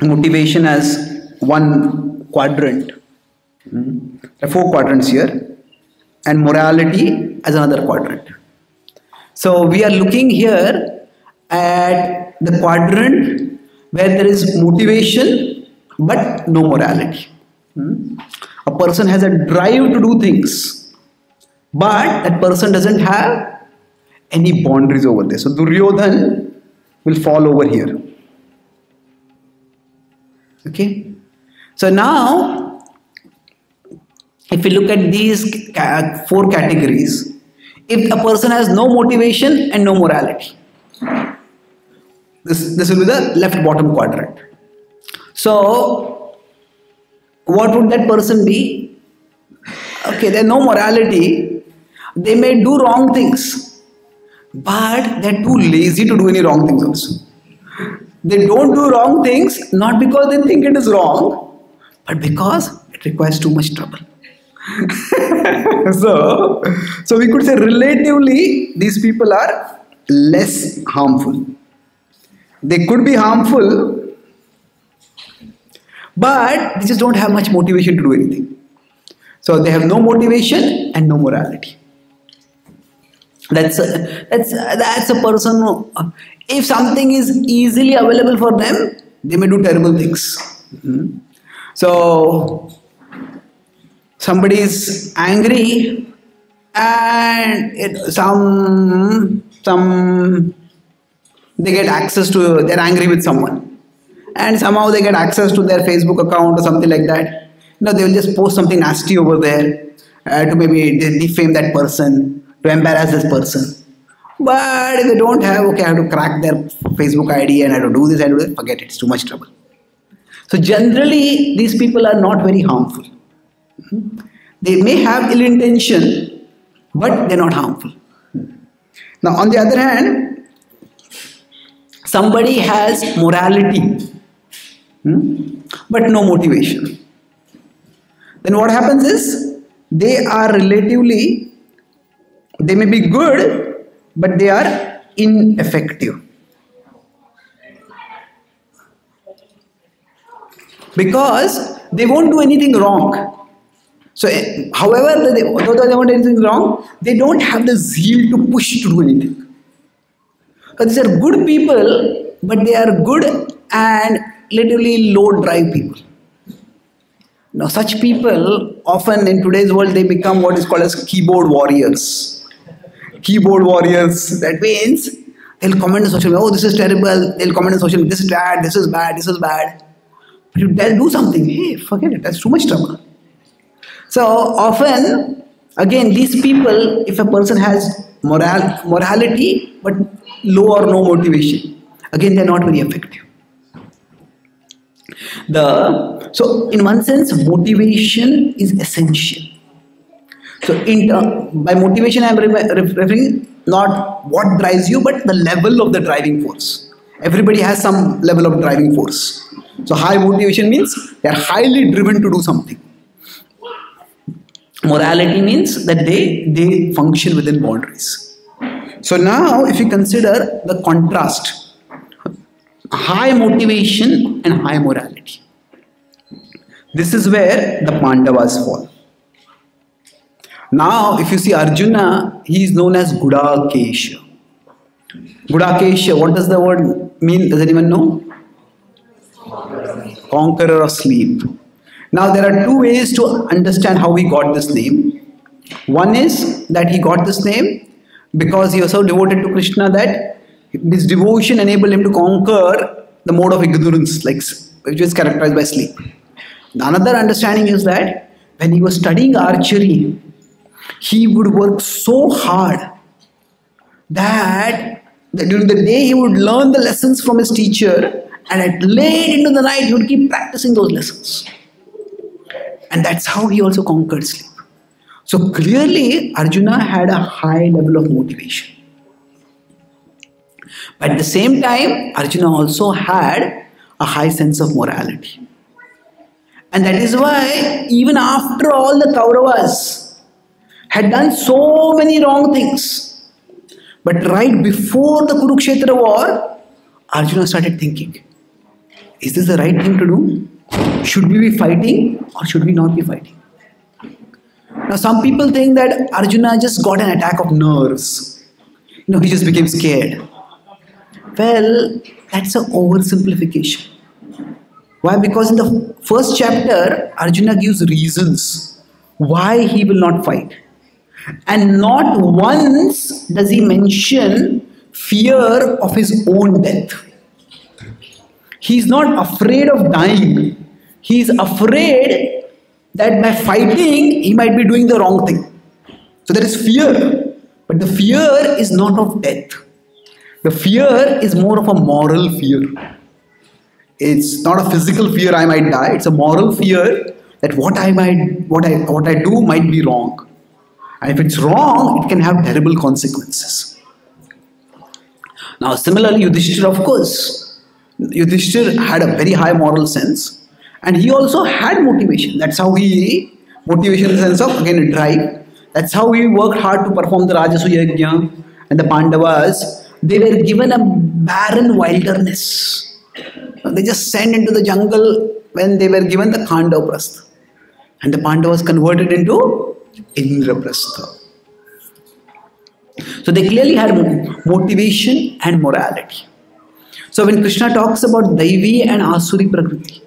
motivation as one quadrant. Hmm. There are four quadrants here, and morality as another quadrant. So we are looking here at the quadrant where there is motivation but no morality. Hmm. A person has a drive to do things, but that person doesn't have any boundaries over there. So Duryodhan will fall over here. Okay. So now, if we look at these four categories, if a person has no motivation and no morality, this, this will be the left bottom quadrant. So, what would that person be? Okay, there's no morality. They may do wrong things, but they're too lazy to do any wrong things also. They don't do wrong things not because they think it is wrong, but because it requires too much trouble. so, so we could say relatively these people are less harmful. They could be harmful, but they just don't have much motivation to do anything. So they have no motivation and no morality. That's a, that's that's a person. Who, if something is easily available for them, they may do terrible things. Mm-hmm. So somebody is angry and it, some some they get access to they're angry with someone and somehow they get access to their facebook account or something like that you know they will just post something nasty over there uh, to maybe defame that person to embarrass this person but if they don't have okay i have to crack their facebook id and i have to do this and do this forget it it's too much trouble so generally these people are not very harmful they may have ill intention, but they're not harmful. Now, on the other hand, somebody has morality, hmm, but no motivation. Then what happens is they are relatively, they may be good, but they are ineffective. Because they won't do anything wrong so, eh, however, they, although they want anything wrong, they don't have the zeal to push to do anything. But these are good people, but they are good and literally low drive people. Now, such people often in today's world they become what is called as keyboard warriors. Keyboard warriors. That means they'll comment on social media. Oh, this is terrible. They'll comment on social media. This is bad. This is bad. This is bad. But if they'll do something, hey, forget it. That's too much trouble. So often, again, these people, if a person has moral, morality but low or no motivation, again, they're not very effective. The so in one sense, motivation is essential. So in uh, by motivation, I'm referring not what drives you, but the level of the driving force. Everybody has some level of driving force. So high motivation means they are highly driven to do something morality means that they they function within boundaries so now if you consider the contrast high motivation and high morality this is where the pandavas fall now if you see arjuna he is known as gudakesha gudakesha what does the word mean does anyone know conqueror of sleep now, there are two ways to understand how he got this name. One is that he got this name because he was so devoted to Krishna that his devotion enabled him to conquer the mode of ignorance, like which is characterized by sleep. The another understanding is that when he was studying archery, he would work so hard that, during the day he would learn the lessons from his teacher, and at late into the night he would keep practicing those lessons. And that's how he also conquered sleep. So clearly, Arjuna had a high level of motivation. But at the same time, Arjuna also had a high sense of morality. And that is why, even after all the Kauravas had done so many wrong things, but right before the Kurukshetra war, Arjuna started thinking, is this the right thing to do? Should we be fighting or should we not be fighting? Now, some people think that Arjuna just got an attack of nerves. You know, he just became scared. Well, that's an oversimplification. Why? Because in the first chapter, Arjuna gives reasons why he will not fight. And not once does he mention fear of his own death. He's not afraid of dying. He's afraid that by fighting, he might be doing the wrong thing. So there is fear. But the fear is not of death. The fear is more of a moral fear. It's not a physical fear I might die, it's a moral fear that what I might what I what I do might be wrong. If it's wrong, it can have terrible consequences. Now, similarly, Yudhishthir, of course, Yudhishthir had a very high moral sense and he also had motivation. That's how he, motivation in the sense of, again, drive. That's how he worked hard to perform the Rajasuya Yajna and the Pandavas. They were given a barren wilderness. They just sent into the jungle when they were given the Khandava And the Pandavas converted into Indraprastha. So they clearly had motivation and morality. So when Krishna talks about Daivi and Asuri Prakriti,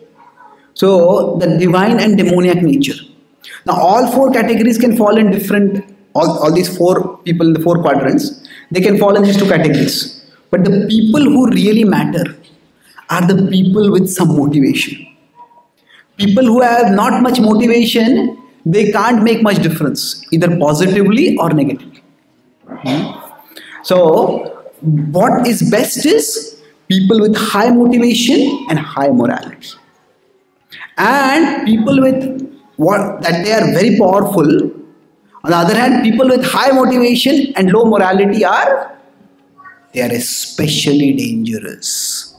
so the divine and demoniac nature. Now all four categories can fall in different, all, all these four people in the four quadrants, they can fall in these two categories. But the people who really matter are the people with some motivation. People who have not much motivation, they can't make much difference, either positively or negatively. Hmm? So, what is best is people with high motivation and high morality. And people with what that they are very powerful. On the other hand, people with high motivation and low morality are they are especially dangerous.